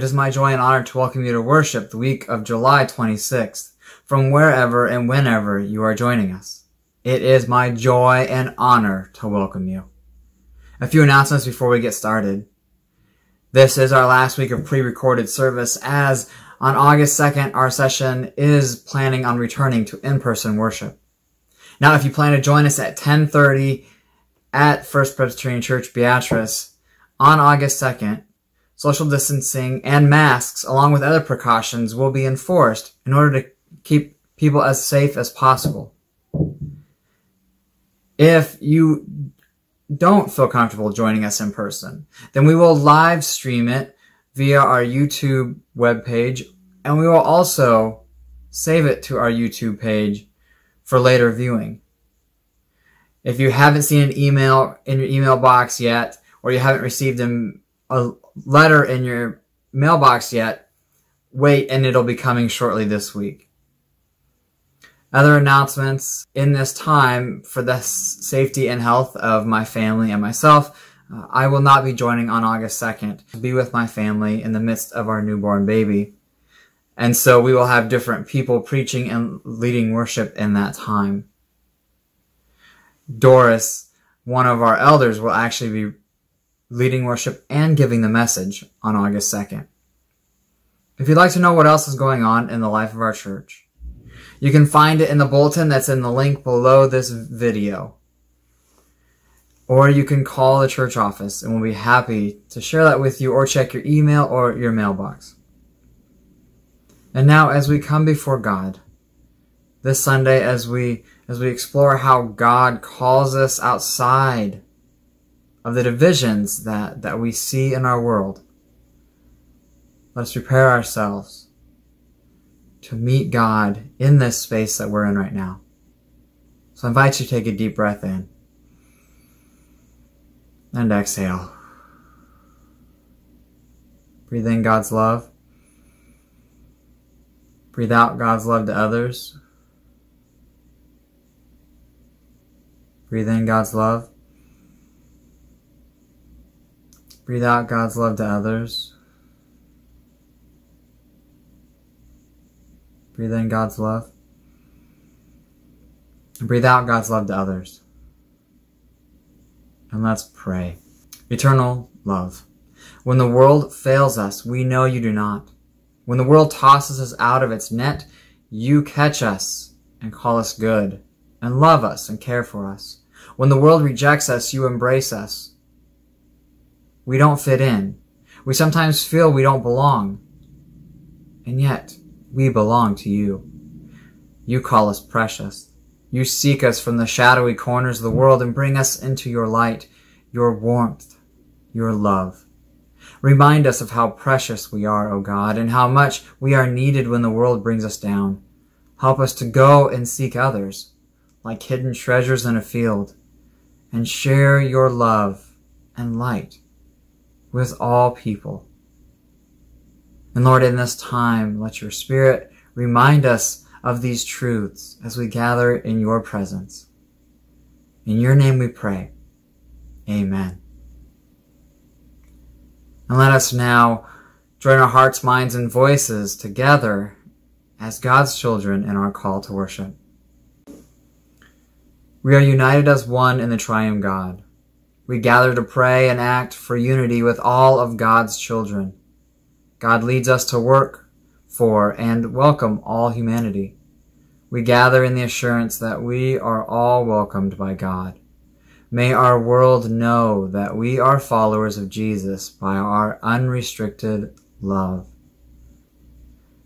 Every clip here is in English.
it is my joy and honor to welcome you to worship the week of July 26th, from wherever and whenever you are joining us. It is my joy and honor to welcome you. A few announcements before we get started. This is our last week of pre-recorded service as on August 2nd, our session is planning on returning to in-person worship. Now, if you plan to join us at 1030 at First Presbyterian Church Beatrice on August 2nd, social distancing and masks, along with other precautions, will be enforced in order to keep people as safe as possible. If you don't feel comfortable joining us in person, then we will live stream it via our YouTube webpage, and we will also save it to our YouTube page for later viewing. If you haven't seen an email in your email box yet, or you haven't received an, a letter in your mailbox yet, wait and it'll be coming shortly this week. Other announcements in this time for the safety and health of my family and myself. Uh, I will not be joining on August 2nd to be with my family in the midst of our newborn baby. And so we will have different people preaching and leading worship in that time. Doris, one of our elders, will actually be leading worship and giving the message on August 2nd. If you'd like to know what else is going on in the life of our church, you can find it in the bulletin that's in the link below this video. Or you can call the church office and we'll be happy to share that with you or check your email or your mailbox. And now as we come before God, this Sunday as we as we explore how God calls us outside of the divisions that, that we see in our world, let us prepare ourselves to meet God in this space that we're in right now. So I invite you to take a deep breath in and exhale. Breathe in God's love. Breathe out God's love to others. Breathe in God's love. Breathe out God's love to others. Breathe in God's love. And breathe out God's love to others. And let's pray. Eternal love. When the world fails us, we know you do not. When the world tosses us out of its net, you catch us and call us good and love us and care for us. When the world rejects us, you embrace us. We don't fit in. We sometimes feel we don't belong. And yet, we belong to you. You call us precious. You seek us from the shadowy corners of the world and bring us into your light, your warmth, your love. Remind us of how precious we are, O God, and how much we are needed when the world brings us down. Help us to go and seek others, like hidden treasures in a field, and share your love and light with all people. And Lord, in this time, let your Spirit remind us of these truths as we gather in your presence. In your name we pray. Amen. And let us now join our hearts, minds, and voices together as God's children in our call to worship. We are united as one in the triune God. We gather to pray and act for unity with all of God's children. God leads us to work for and welcome all humanity. We gather in the assurance that we are all welcomed by God. May our world know that we are followers of Jesus by our unrestricted love.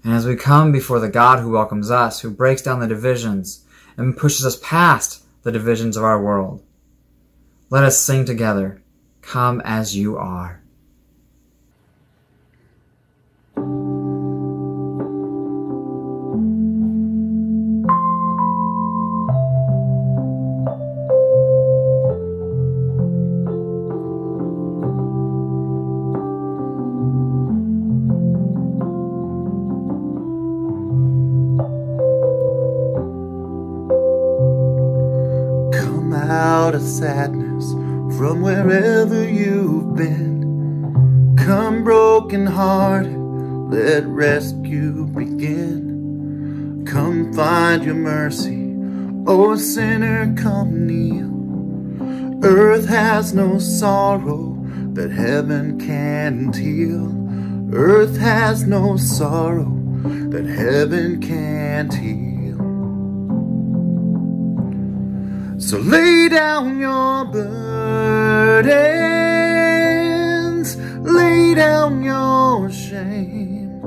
And as we come before the God who welcomes us, who breaks down the divisions and pushes us past the divisions of our world, let us sing together, Come as you are. Come out of sadness from wherever you've been. Come broken heart, let rescue begin. Come find your mercy, oh sinner, come kneel. Earth has no sorrow that heaven can't heal. Earth has no sorrow that heaven can't heal. So lay down your burdens, lay down your shame.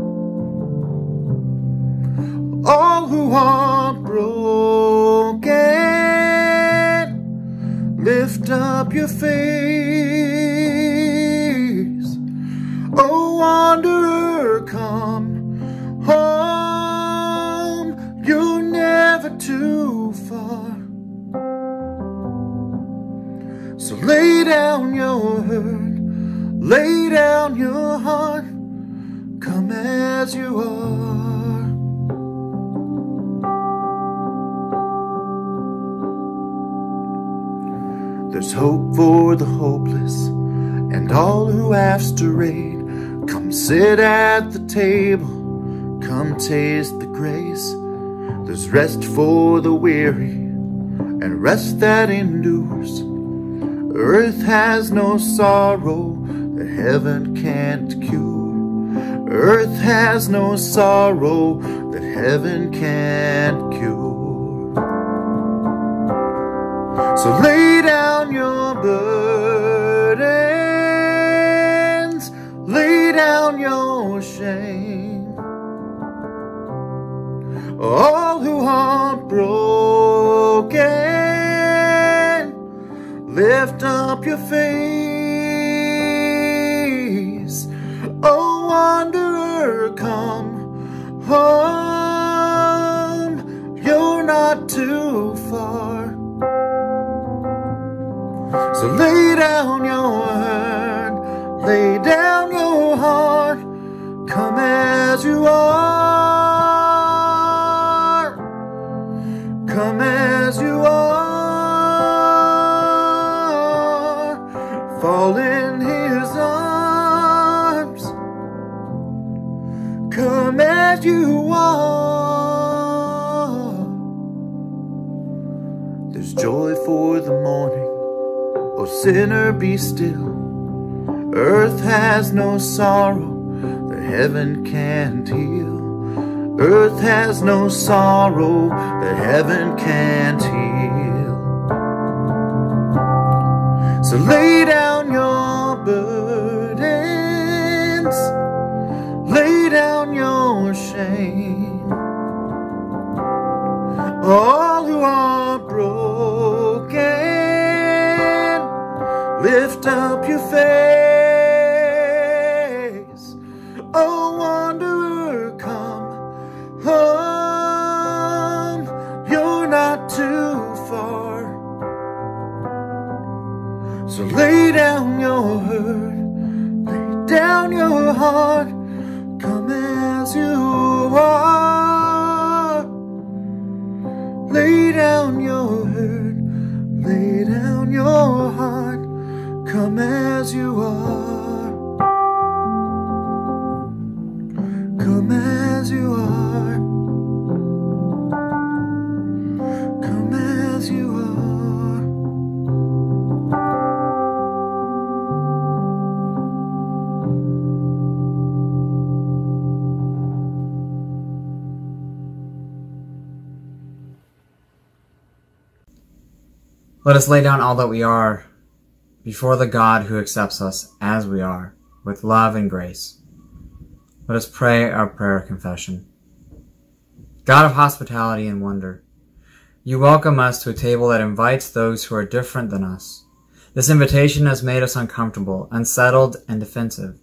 All who are broken, lift up your face. Oh, wanderer, lay down your hurt, lay down your heart, come as you are. There's hope for the hopeless and all who have strayed. Come sit at the table, come taste the grace. There's rest for the weary and rest that endures. Earth has no sorrow that heaven can't cure. Earth has no sorrow that heaven can't cure. So lay down your burdens, lay down your shame. all who are broken. Lift up your face, oh wanderer, come home. You're not too far. So lay down your hurt, lay down your heart, come as you are, come as you are, fall in his arms, come as you are. There's joy for the morning. O sinner, be still. Earth has no sorrow that heaven can't heal. Earth has no sorrow that heaven can't heal. So lay down burdens, lay down your shame. All who are broken lift up your face. Down your heart. Come as you are. Lay down your hurt, lay down your heart. Come as you are. Let us lay down all that we are before the God who accepts us as we are, with love and grace. Let us pray our prayer of confession. God of hospitality and wonder, you welcome us to a table that invites those who are different than us. This invitation has made us uncomfortable, unsettled, and defensive.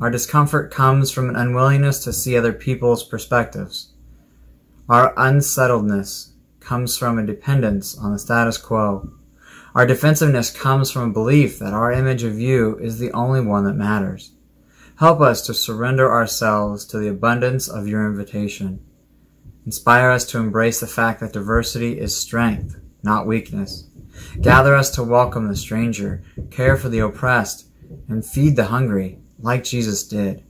Our discomfort comes from an unwillingness to see other people's perspectives. Our unsettledness comes from a dependence on the status quo. Our defensiveness comes from a belief that our image of you is the only one that matters. Help us to surrender ourselves to the abundance of your invitation. Inspire us to embrace the fact that diversity is strength, not weakness. Gather us to welcome the stranger, care for the oppressed, and feed the hungry, like Jesus did.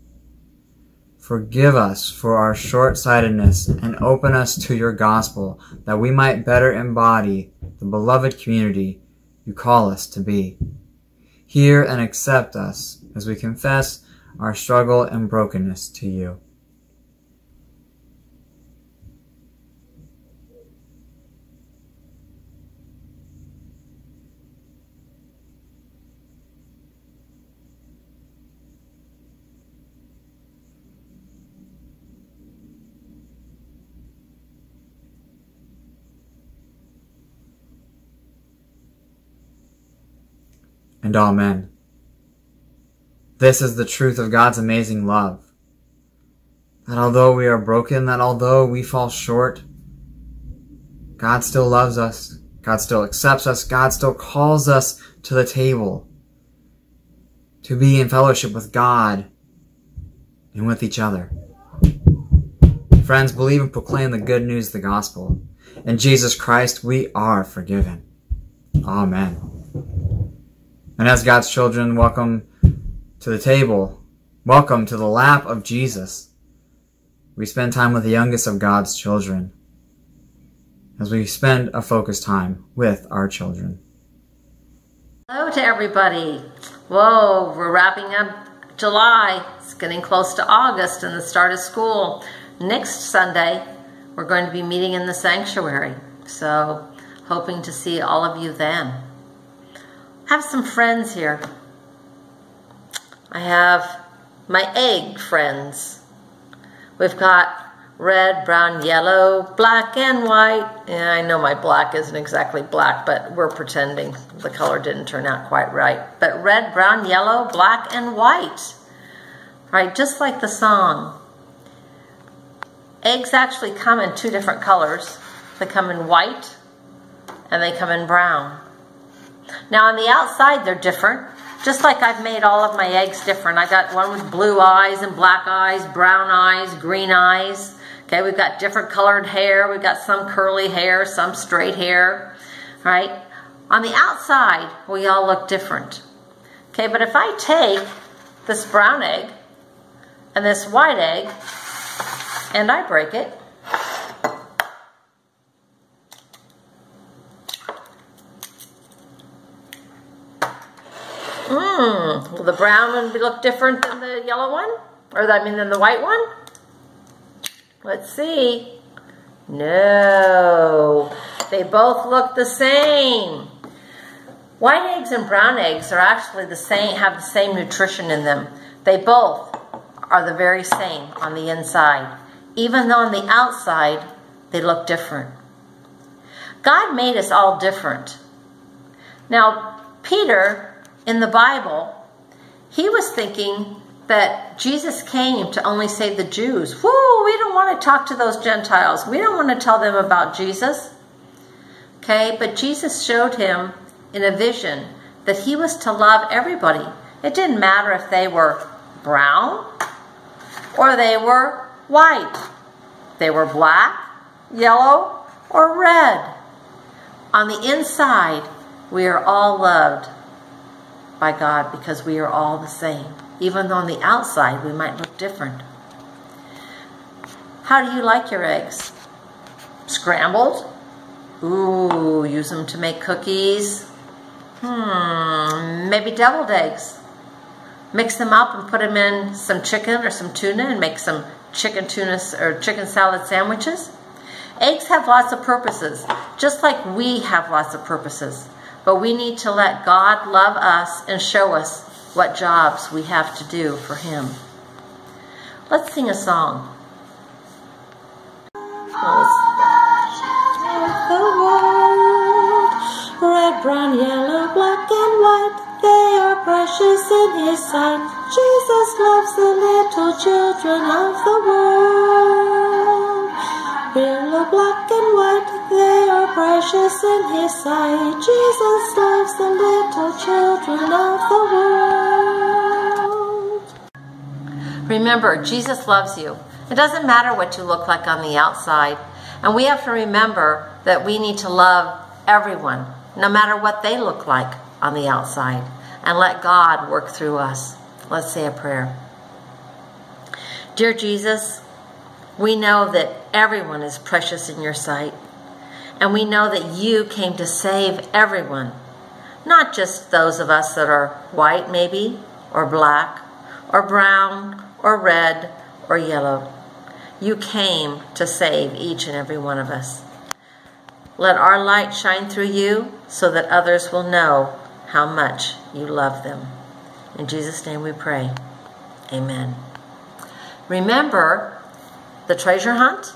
Forgive us for our short-sightedness and open us to your gospel that we might better embody the beloved community you call us to be. Hear and accept us as we confess our struggle and brokenness to you. And Amen. This is the truth of God's amazing love. That although we are broken, that although we fall short, God still loves us. God still accepts us. God still calls us to the table to be in fellowship with God and with each other. Friends, believe and proclaim the good news the gospel. In Jesus Christ, we are forgiven. Amen. And as God's children, welcome to the table. Welcome to the lap of Jesus. We spend time with the youngest of God's children as we spend a focused time with our children. Hello to everybody. Whoa, we're wrapping up July. It's getting close to August and the start of school. Next Sunday, we're going to be meeting in the sanctuary. So, hoping to see all of you then. I have some friends here. I have my egg friends. We've got red, brown, yellow, black, and white. And I know my black isn't exactly black, but we're pretending the color didn't turn out quite right. But red, brown, yellow, black, and white. Right, just like the song. Eggs actually come in two different colors. They come in white and they come in brown. Now on the outside they're different. Just like I've made all of my eggs different. I got one with blue eyes and black eyes, brown eyes, green eyes. Okay, we've got different colored hair. We've got some curly hair, some straight hair, right? On the outside, we all look different. Okay, but if I take this brown egg and this white egg and I break it, Will the brown one look different than the yellow one? Or I mean than the white one? Let's see. No, they both look the same. White eggs and brown eggs are actually the same, have the same nutrition in them. They both are the very same on the inside, even though on the outside they look different. God made us all different. Now, Peter in the Bible, he was thinking that Jesus came to only save the Jews. Whoo, we don't want to talk to those Gentiles. We don't want to tell them about Jesus. Okay, but Jesus showed him in a vision that he was to love everybody. It didn't matter if they were brown or they were white. They were black, yellow, or red. On the inside, we are all loved by God because we are all the same. Even though on the outside we might look different. How do you like your eggs? Scrambled? Ooh, use them to make cookies. Hmm, maybe deviled eggs. Mix them up and put them in some chicken or some tuna and make some chicken tuna or chicken salad sandwiches. Eggs have lots of purposes, just like we have lots of purposes. But we need to let God love us and show us what jobs we have to do for Him. Let's sing a song. The world, Red, brown, yellow, black, and white, they are precious in His sight. Jesus loves the little children of the world. Black, and white, they are precious in His sight. Jesus loves the little children of the world. Remember, Jesus loves you. It doesn't matter what you look like on the outside. And we have to remember that we need to love everyone, no matter what they look like on the outside, and let God work through us. Let's say a prayer. Dear Jesus, we know that everyone is precious in your sight. And we know that you came to save everyone, not just those of us that are white, maybe, or black, or brown, or red, or yellow. You came to save each and every one of us. Let our light shine through you so that others will know how much you love them. In Jesus' name we pray. Amen. Remember the treasure hunt?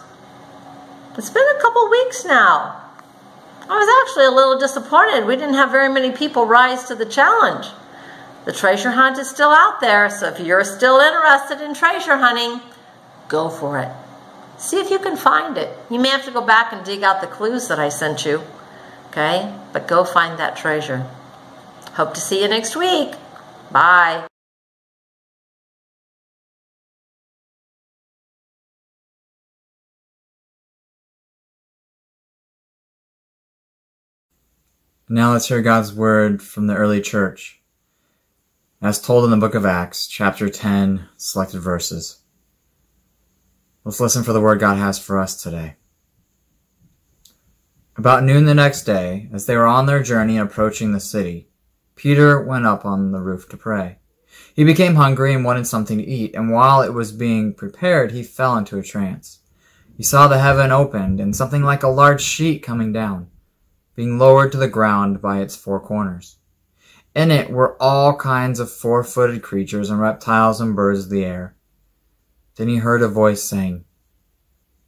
It's been a couple weeks now. I was actually a little disappointed. We didn't have very many people rise to the challenge. The treasure hunt is still out there, so if you're still interested in treasure hunting, go for it. See if you can find it. You may have to go back and dig out the clues that I sent you, okay? But go find that treasure. Hope to see you next week. Bye. Now let's hear God's word from the early church. As told in the book of Acts, chapter 10, selected verses. Let's listen for the word God has for us today. About noon the next day, as they were on their journey approaching the city, Peter went up on the roof to pray. He became hungry and wanted something to eat, and while it was being prepared, he fell into a trance. He saw the heaven opened and something like a large sheet coming down, being lowered to the ground by its four corners. In it were all kinds of four-footed creatures and reptiles and birds of the air. Then he heard a voice saying,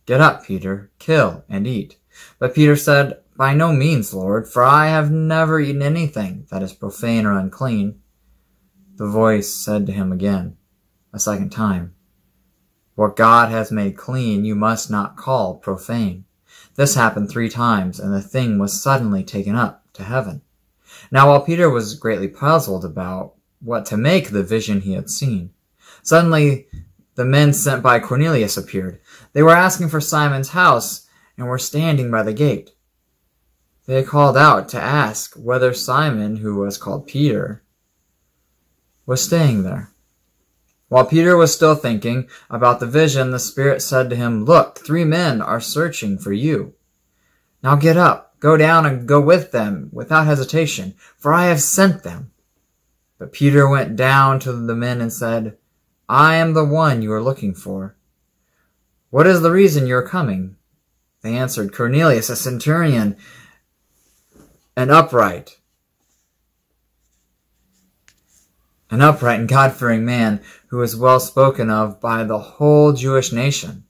Get up, Peter, kill and eat. But Peter said, By no means, Lord, for I have never eaten anything that is profane or unclean. The voice said to him again, a second time, What God has made clean you must not call profane. This happened three times, and the thing was suddenly taken up to heaven. Now while Peter was greatly puzzled about what to make the vision he had seen, suddenly the men sent by Cornelius appeared. They were asking for Simon's house and were standing by the gate. They called out to ask whether Simon, who was called Peter, was staying there. While Peter was still thinking about the vision, the Spirit said to him, Look, three men are searching for you. Now get up, go down and go with them without hesitation, for I have sent them. But Peter went down to the men and said, I am the one you are looking for. What is the reason you are coming? They answered, Cornelius, a centurion, an upright, an upright and God-fearing man who was well spoken of by the whole Jewish nation,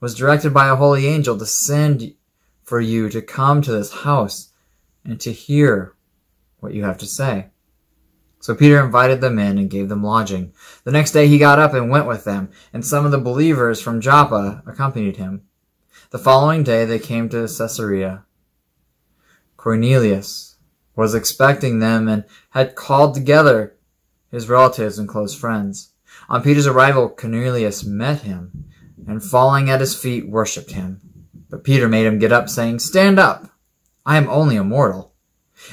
was directed by a holy angel to send for you to come to this house and to hear what you have to say. So Peter invited them in and gave them lodging. The next day he got up and went with them, and some of the believers from Joppa accompanied him. The following day they came to Caesarea. Cornelius was expecting them and had called together his relatives and close friends. On Peter's arrival, Cornelius met him and falling at his feet worshipped him. But Peter made him get up, saying, Stand up! I am only a mortal.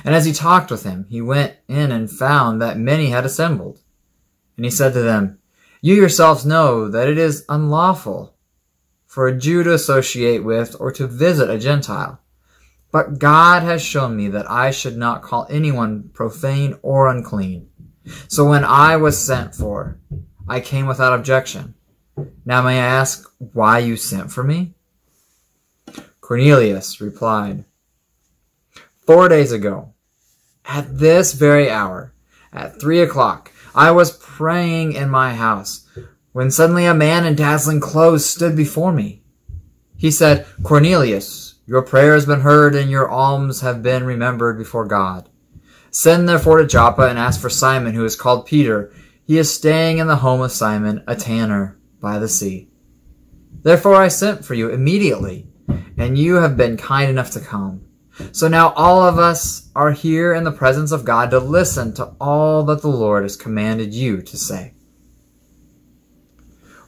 And as he talked with him, he went in and found that many had assembled. And he said to them, You yourselves know that it is unlawful for a Jew to associate with or to visit a Gentile. But God has shown me that I should not call anyone profane or unclean. So when I was sent for, I came without objection. Now may I ask why you sent for me? Cornelius replied, Four days ago, at this very hour, at three o'clock, I was praying in my house when suddenly a man in dazzling clothes stood before me. He said, Cornelius, your prayer has been heard and your alms have been remembered before God. Send therefore to Joppa and ask for Simon, who is called Peter. He is staying in the home of Simon, a tanner, by the sea. Therefore I sent for you immediately, and you have been kind enough to come. So now all of us are here in the presence of God to listen to all that the Lord has commanded you to say.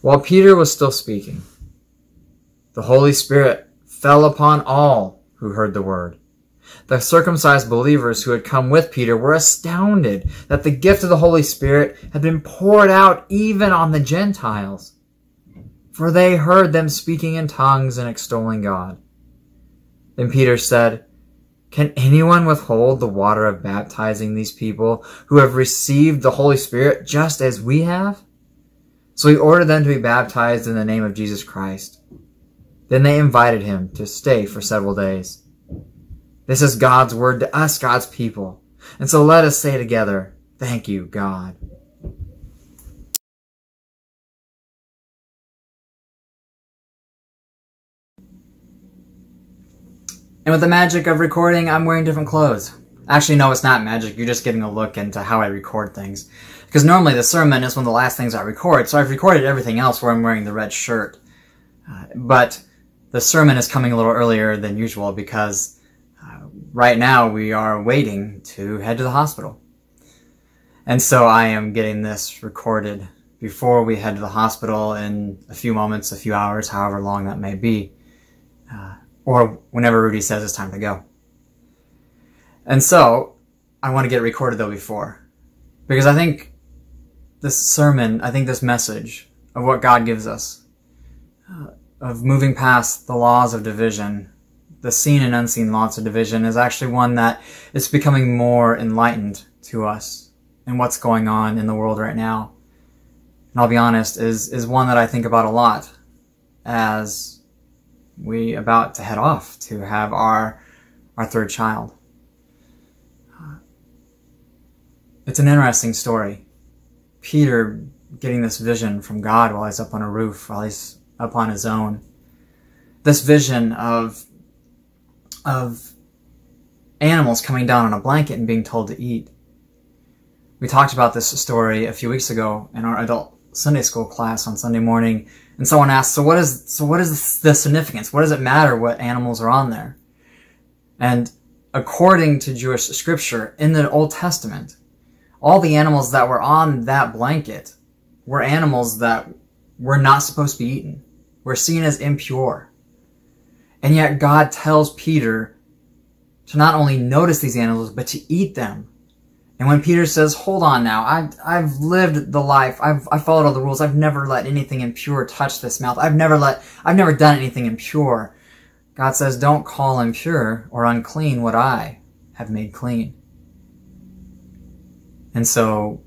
While Peter was still speaking, the Holy Spirit fell upon all who heard the word. The circumcised believers who had come with Peter were astounded that the gift of the Holy Spirit had been poured out even on the Gentiles, for they heard them speaking in tongues and extolling God. Then Peter said, Can anyone withhold the water of baptizing these people who have received the Holy Spirit just as we have? So he ordered them to be baptized in the name of Jesus Christ. Then they invited him to stay for several days. This is God's word to us, God's people. And so let us say together, Thank you, God. And with the magic of recording, I'm wearing different clothes. Actually, no, it's not magic. You're just getting a look into how I record things. Because normally the sermon is one of the last things I record, so I've recorded everything else where I'm wearing the red shirt. Uh, but the sermon is coming a little earlier than usual because right now we are waiting to head to the hospital. And so I am getting this recorded before we head to the hospital in a few moments, a few hours, however long that may be, uh, or whenever Rudy says it's time to go. And so I want to get recorded though before, because I think this sermon, I think this message of what God gives us, uh, of moving past the laws of division, the seen and unseen lots of division is actually one that is becoming more enlightened to us in what's going on in the world right now. And I'll be honest, is, is one that I think about a lot as we about to head off to have our, our third child. Uh, it's an interesting story. Peter getting this vision from God while he's up on a roof, while he's up on his own. this vision of of animals coming down on a blanket and being told to eat. We talked about this story a few weeks ago in our adult Sunday school class on Sunday morning, and someone asked, "So what is so what is the significance? What does it matter what animals are on there?" And according to Jewish scripture in the Old Testament, all the animals that were on that blanket were animals that were not supposed to be eaten, were seen as impure. And yet God tells Peter to not only notice these animals, but to eat them. And when Peter says, hold on now, I've, I've lived the life, I've, I followed all the rules, I've never let anything impure touch this mouth, I've never let, I've never done anything impure. God says, don't call impure or unclean what I have made clean. And so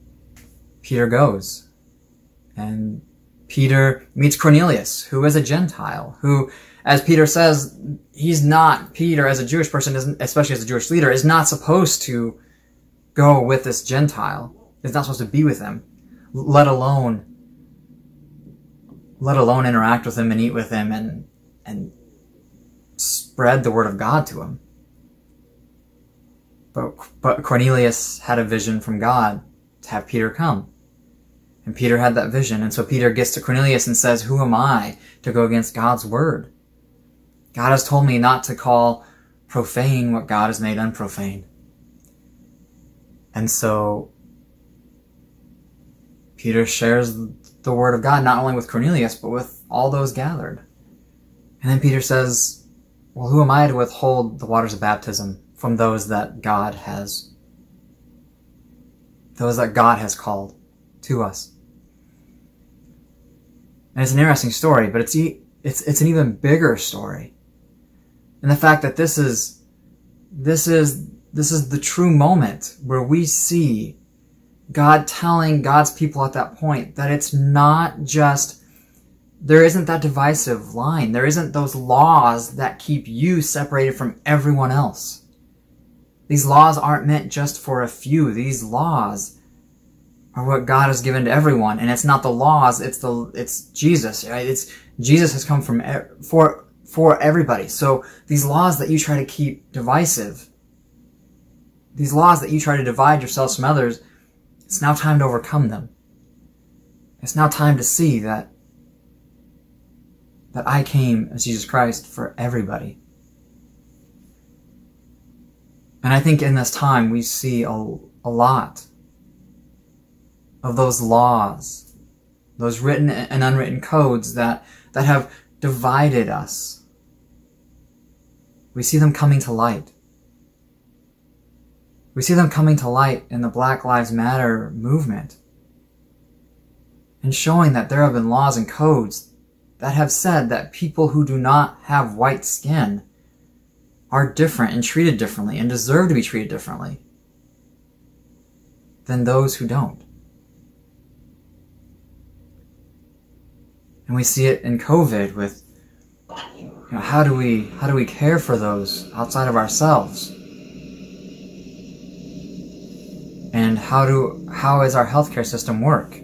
Peter goes and Peter meets Cornelius, who is a Gentile, who, as Peter says, he's not, Peter as a Jewish person, especially as a Jewish leader, is not supposed to go with this Gentile. Is not supposed to be with him, let alone, let alone interact with him and eat with him and, and spread the word of God to him. But, but Cornelius had a vision from God to have Peter come. And Peter had that vision. And so Peter gets to Cornelius and says, Who am I to go against God's word? God has told me not to call profane what God has made unprofane. And so Peter shares the word of God not only with Cornelius, but with all those gathered. And then Peter says, Well, who am I to withhold the waters of baptism from those that God has, those that God has called to us? And it's an interesting story, but it's, it's, it's an even bigger story. And the fact that this is, this is, this is the true moment where we see God telling God's people at that point that it's not just, there isn't that divisive line. There isn't those laws that keep you separated from everyone else. These laws aren't meant just for a few. These laws are what God has given to everyone, and it's not the laws; it's the it's Jesus. Right? It's Jesus has come from for for everybody. So these laws that you try to keep divisive, these laws that you try to divide yourselves from others, it's now time to overcome them. It's now time to see that that I came as Jesus Christ for everybody. And I think in this time we see a, a lot of those laws, those written and unwritten codes that, that have divided us. We see them coming to light. We see them coming to light in the Black Lives Matter movement and showing that there have been laws and codes that have said that people who do not have white skin are different and treated differently and deserve to be treated differently than those who don't. And we see it in COVID with how do we how do we care for those outside of ourselves? And how do how is our healthcare system work?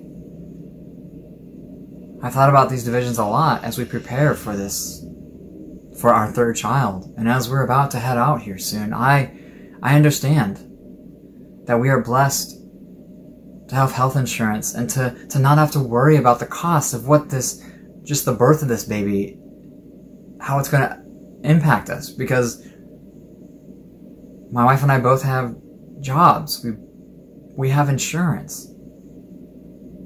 I've thought about these divisions a lot as we prepare for this for our third child. And as we're about to head out here soon, I I understand that we are blessed to have health insurance and to, to not have to worry about the cost of what this just the birth of this baby, how it's going to impact us because my wife and I both have jobs. We, we have insurance.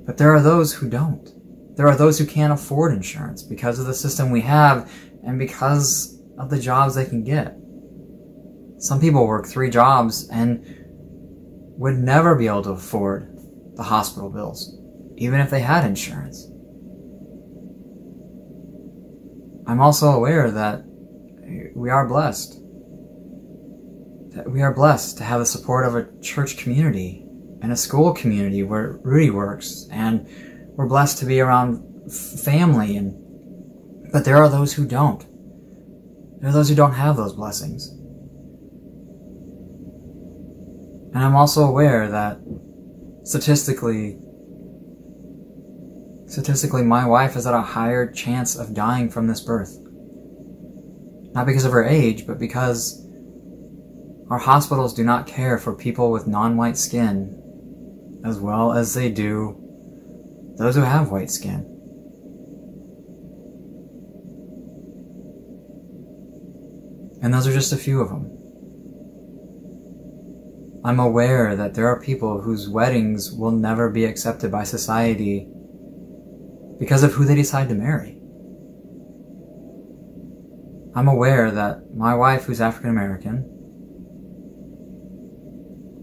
But there are those who don't. There are those who can't afford insurance because of the system we have and because of the jobs they can get. Some people work three jobs and would never be able to afford the hospital bills, even if they had insurance. I'm also aware that we are blessed. That we are blessed to have the support of a church community and a school community where Rudy works, and we're blessed to be around family and but there are those who don't. There are those who don't have those blessings. And I'm also aware that statistically statistically, my wife is at a higher chance of dying from this birth. Not because of her age, but because our hospitals do not care for people with non white skin as well as they do those who have white skin. And those are just a few of them. I'm aware that there are people whose weddings will never be accepted by society because of who they decide to marry. I'm aware that my wife, who's African American,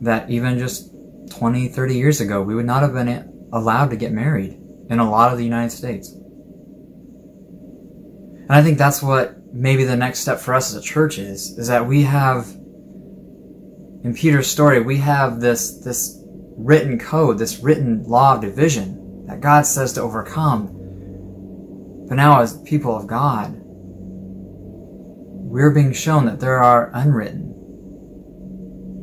that even just 20, 30 years ago, we would not have been allowed to get married in a lot of the United States. And I think that's what maybe the next step for us as a church is, is that we have, in Peter's story, we have this, this written code, this written law of division that God says to overcome. But now as people of God, we're being shown that there are unwritten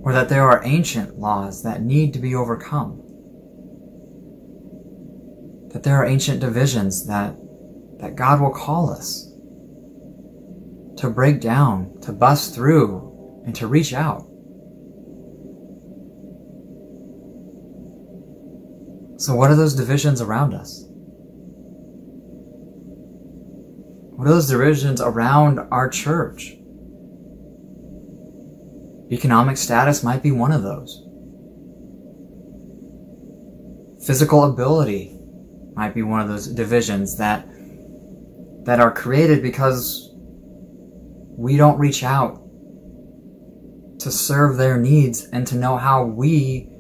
or that there are ancient laws that need to be overcome. That there are ancient divisions that, that God will call us to break down, to bust through, and to reach out. So, what are those divisions around us? What are those divisions around our church? Economic status might be one of those. Physical ability might be one of those divisions that that are created because we don't reach out to serve their needs and to know how we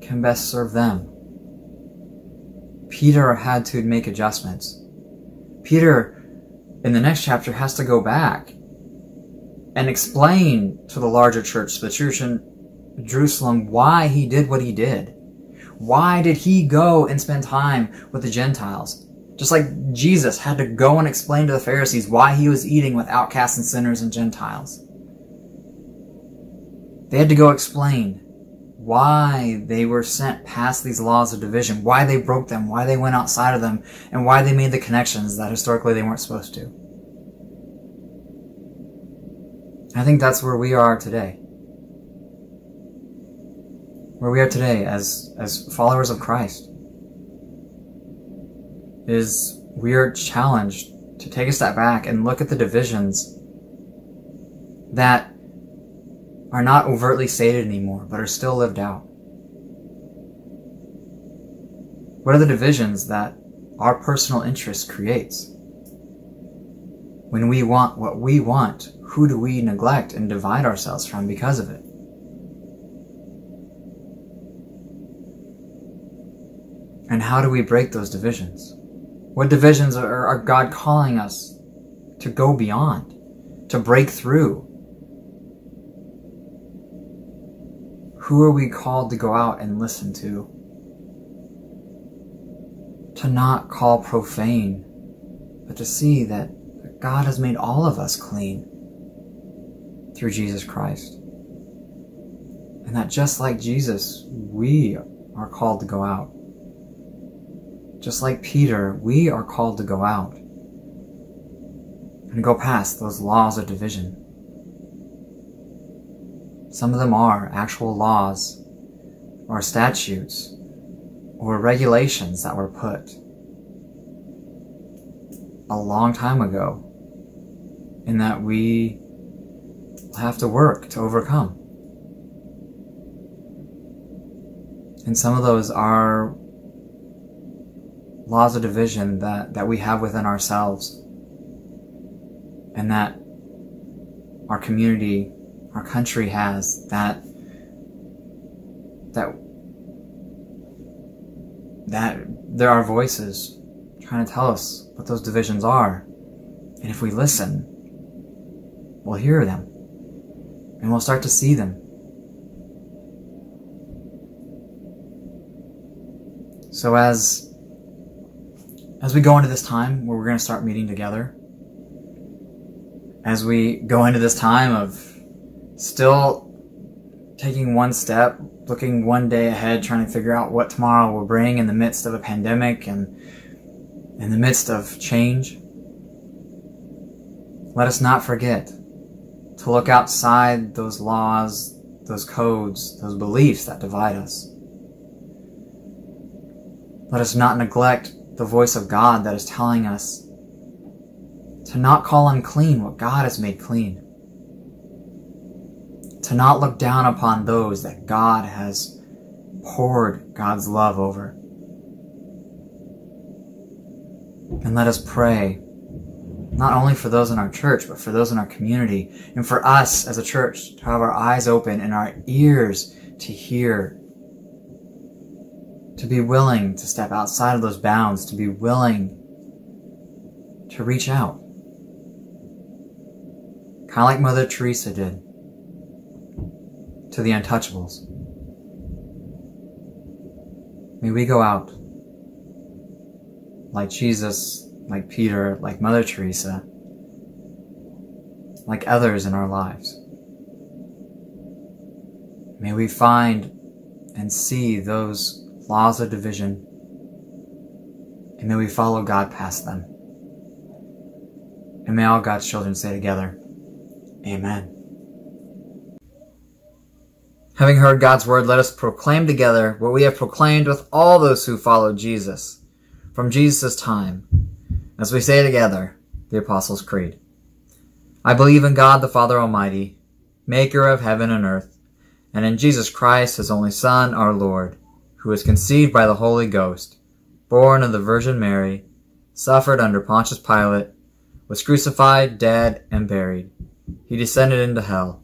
can best serve them. Peter had to make adjustments. Peter, in the next chapter, has to go back and explain to the larger church, the church in Jerusalem, why he did what he did. Why did he go and spend time with the Gentiles? Just like Jesus had to go and explain to the Pharisees why he was eating with outcasts and sinners and Gentiles. They had to go explain why they were sent past these laws of division, why they broke them, why they went outside of them, and why they made the connections that historically they weren't supposed to. I think that's where we are today. Where we are today as, as followers of Christ is we are challenged to take a step back and look at the divisions that are not overtly stated anymore, but are still lived out. What are the divisions that our personal interest creates? When we want what we want, who do we neglect and divide ourselves from because of it? And how do we break those divisions? What divisions are, are God calling us to go beyond, to break through? Who are we called to go out and listen to? To not call profane, but to see that God has made all of us clean through Jesus Christ. And that just like Jesus, we are called to go out. Just like Peter, we are called to go out and go past those laws of division. Some of them are actual laws or statutes or regulations that were put a long time ago and that we have to work to overcome. And some of those are laws of division that, that we have within ourselves and that our community, our country has that that that there are voices trying to tell us what those divisions are. And if we listen, we'll hear them and we'll start to see them. So as as we go into this time where we're going to start meeting together, as we go into this time of still taking one step, looking one day ahead, trying to figure out what tomorrow will bring in the midst of a pandemic and in the midst of change, Let us not forget to look outside those laws, those codes, those beliefs that divide us. Let us not neglect the voice of God that is telling us to not call unclean what God has made clean. To not look down upon those that God has poured God's love over. And let us pray, not only for those in our church, but for those in our community, and for us as a church to have our eyes open and our ears to hear, to be willing to step outside of those bounds, to be willing to reach out. Kind of like Mother Teresa did to the untouchables. May we go out like Jesus, like Peter, like Mother Teresa, like others in our lives. May we find and see those laws of division, and may we follow God past them. And may all God's children say together, Amen. Having heard God's word, let us proclaim together what we have proclaimed with all those who follow Jesus from Jesus' time, as we say together the Apostles' Creed. I believe in God the Father Almighty, maker of heaven and earth, and in Jesus Christ, his only Son, our Lord, who was conceived by the Holy Ghost, born of the Virgin Mary, suffered under Pontius Pilate, was crucified, dead, and buried. He descended into hell.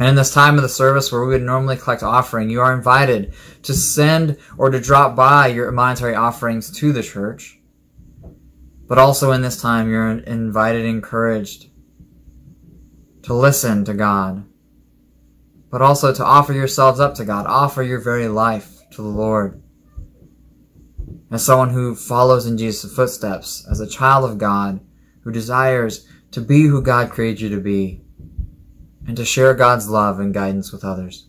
And in this time of the service where we would normally collect offering, you are invited to send or to drop by your monetary offerings to the church. But also in this time, you're invited, encouraged to listen to God, but also to offer yourselves up to God, offer your very life to the Lord. As someone who follows in Jesus' footsteps, as a child of God, who desires to be who God created you to be, and to share God's love and guidance with others.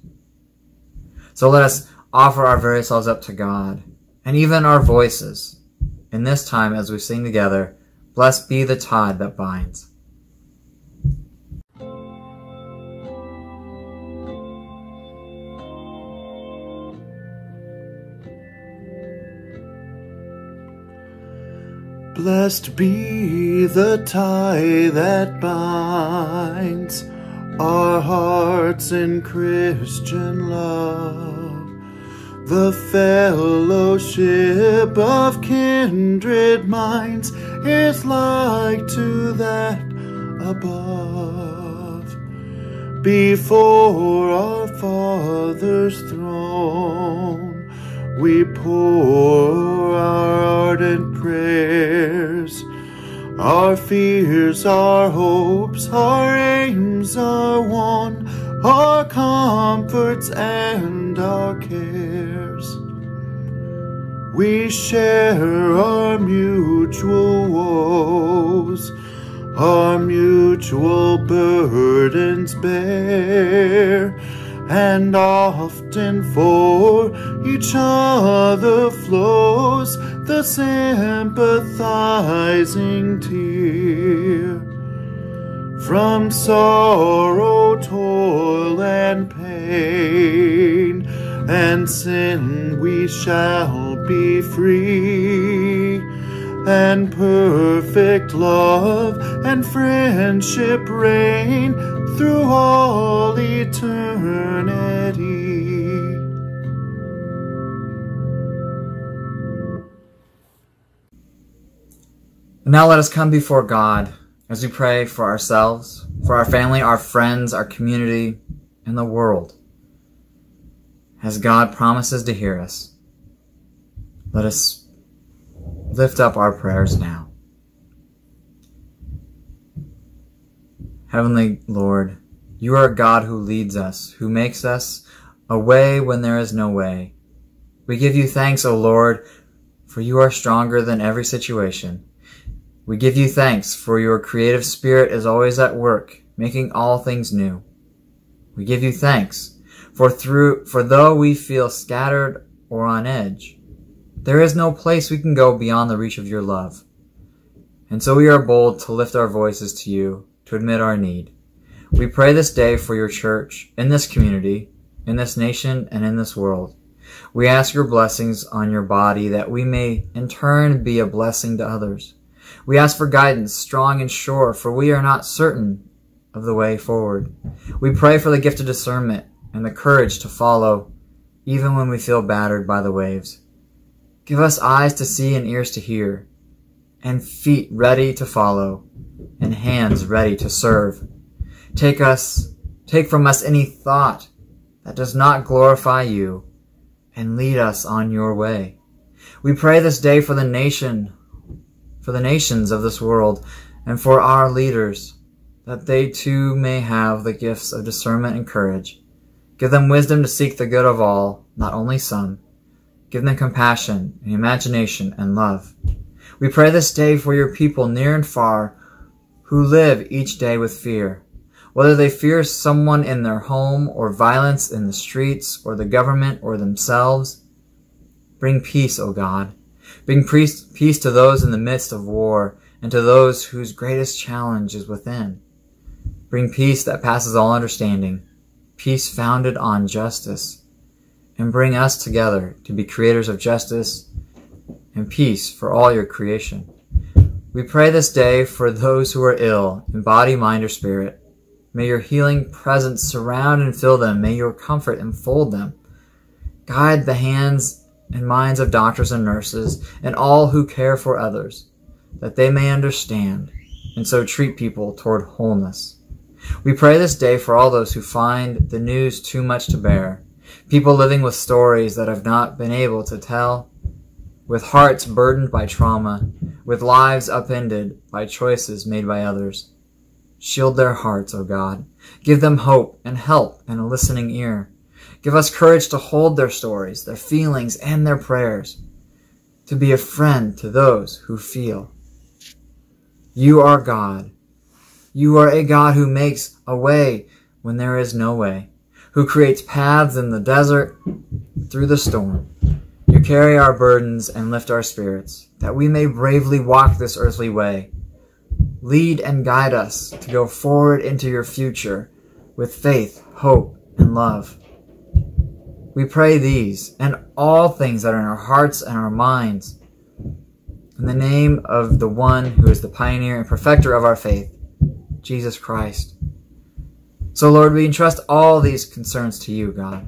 So let us offer our very selves up to God, and even our voices, in this time as we sing together, Blessed be the tie that binds. Blessed be the tie that binds our hearts in Christian love, the fellowship of kindred minds is like to that above. Before our Father's throne, we pour our ardent prayers, our fears, our hopes, our aims, our one, our comforts and our cares. We share our mutual woes, our mutual burdens bear and often for each other flows the sympathizing tear. From sorrow, toil, and pain, and sin we shall be free, and perfect love and friendship reign through all eternity. Now let us come before God as we pray for ourselves, for our family, our friends, our community, and the world. As God promises to hear us, let us lift up our prayers now. Heavenly Lord, you are a God who leads us, who makes us a way when there is no way, We give you thanks, O Lord, for you are stronger than every situation. We give you thanks for your creative spirit is always at work, making all things new. We give you thanks for through, for though we feel scattered or on edge, there is no place we can go beyond the reach of your love. And so we are bold to lift our voices to you, to admit our need. We pray this day for your church, in this community, in this nation, and in this world. We ask your blessings on your body that we may in turn be a blessing to others. We ask for guidance, strong and sure, for we are not certain of the way forward. We pray for the gift of discernment and the courage to follow, even when we feel battered by the waves. Give us eyes to see and ears to hear, and feet ready to follow, and hands ready to serve. Take us, take from us any thought that does not glorify you, and lead us on your way. We pray this day for the nation, for the nations of this world, and for our leaders, that they too may have the gifts of discernment and courage. Give them wisdom to seek the good of all, not only some. Give them compassion and imagination and love. We pray this day for your people near and far who live each day with fear. Whether they fear someone in their home or violence in the streets or the government or themselves, bring peace, O God. Bring peace to those in the midst of war and to those whose greatest challenge is within. Bring peace that passes all understanding, peace founded on justice, and bring us together to be creators of justice and peace for all your creation. We pray this day for those who are ill in body, mind, or spirit. May your healing presence surround and fill them. May your comfort enfold them. Guide the hands and minds of doctors and nurses and all who care for others, that they may understand and so treat people toward wholeness. We pray this day for all those who find the news too much to bear, people living with stories that have not been able to tell with hearts burdened by trauma, with lives upended by choices made by others. Shield their hearts, O God. Give them hope and help and a listening ear. Give us courage to hold their stories, their feelings, and their prayers, to be a friend to those who feel. You are God. You are a God who makes a way when there is no way, who creates paths in the desert through the storm. Carry our burdens and lift our spirits, that we may bravely walk this earthly way. Lead and guide us to go forward into your future with faith, hope, and love. We pray these and all things that are in our hearts and our minds. In the name of the one who is the pioneer and perfecter of our faith, Jesus Christ. So, Lord, we entrust all these concerns to you, God.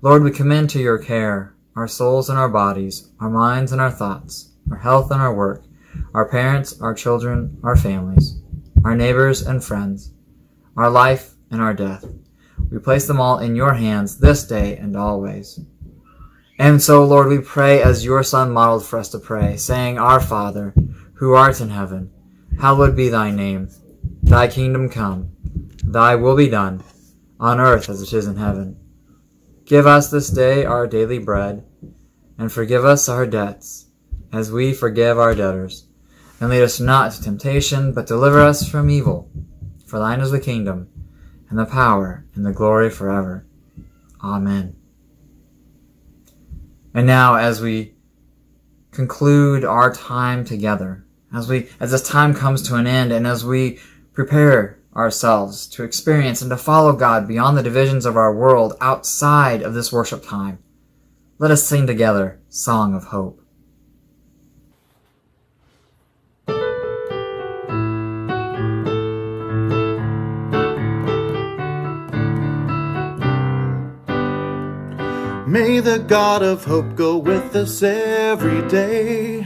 Lord, we commend to your care our souls and our bodies, our minds and our thoughts, our health and our work, our parents, our children, our families, our neighbors and friends, our life and our death. We place them all in your hands this day and always. And so, Lord, we pray as your Son modeled for us to pray, saying, Our Father, who art in heaven, hallowed be thy name. Thy kingdom come, thy will be done, on earth as it is in heaven. Give us this day our daily bread, and forgive us our debts, as we forgive our debtors. And lead us not into temptation, but deliver us from evil. For thine is the kingdom, and the power, and the glory forever. Amen. And now, as we conclude our time together, as we, as this time comes to an end, and as we prepare ourselves to experience and to follow God beyond the divisions of our world outside of this worship time. Let us sing together Song of Hope. May the God of hope go with us every day,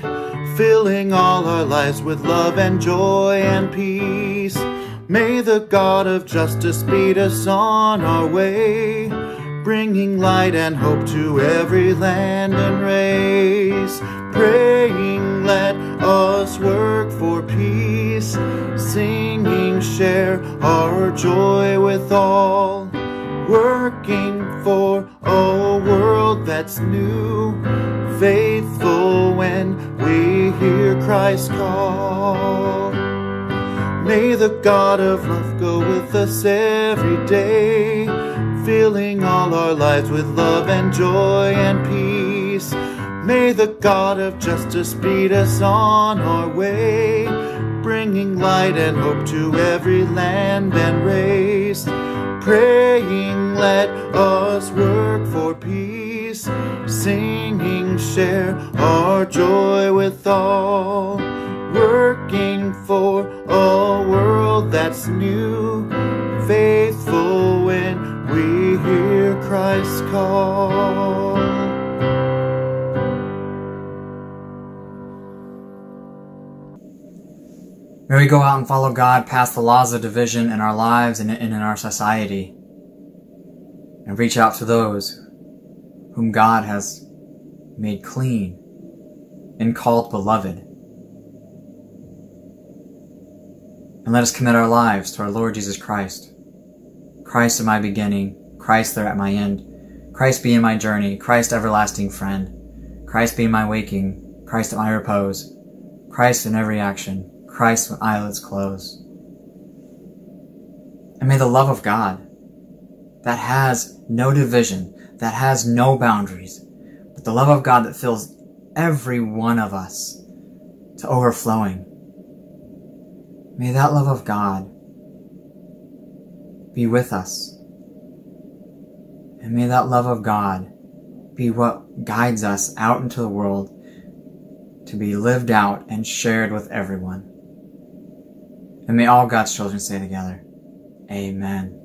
filling all our lives with love and joy and peace. May the God of justice speed us on our way, bringing light and hope to every land and race. Praying, let us work for peace, singing, share our joy with all, working for a world that's new, faithful when we hear Christ call. May the God of love go with us every day, filling all our lives with love and joy and peace. May the God of justice lead us on our way, bringing light and hope to every land and race. Praying, let us work for peace, singing, share our joy with all, working for a world that's new, faithful when we hear Christ's call. May we go out and follow God past the laws of division in our lives and in our society, and reach out to those whom God has made clean and called beloved. And let us commit our lives to our Lord Jesus Christ. Christ at my beginning, Christ there at my end, Christ be in my journey, Christ everlasting friend, Christ be in my waking, Christ at my repose, Christ in every action, Christ when eyelids close. And may the love of God that has no division, that has no boundaries, but the love of God that fills every one of us to overflowing. May that love of God be with us. And may that love of God be what guides us out into the world to be lived out and shared with everyone. And may all God's children say together, Amen.